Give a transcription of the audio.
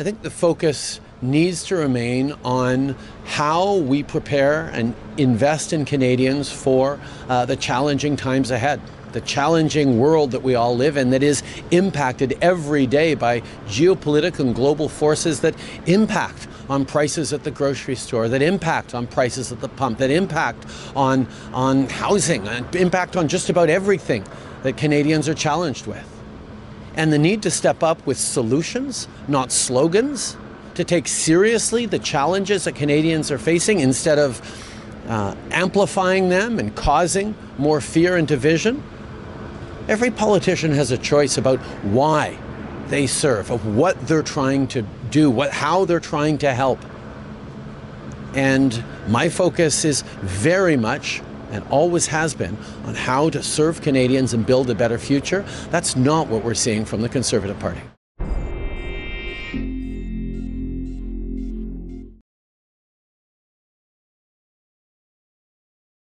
I think the focus needs to remain on how we prepare and invest in Canadians for uh, the challenging times ahead. The challenging world that we all live in that is impacted every day by geopolitical and global forces that impact on prices at the grocery store, that impact on prices at the pump, that impact on, on housing, impact on just about everything that Canadians are challenged with. And the need to step up with solutions, not slogans, to take seriously the challenges that Canadians are facing instead of uh, amplifying them and causing more fear and division. Every politician has a choice about why they serve, of what they're trying to do, what, how they're trying to help. And my focus is very much and always has been on how to serve Canadians and build a better future. That's not what we're seeing from the Conservative Party.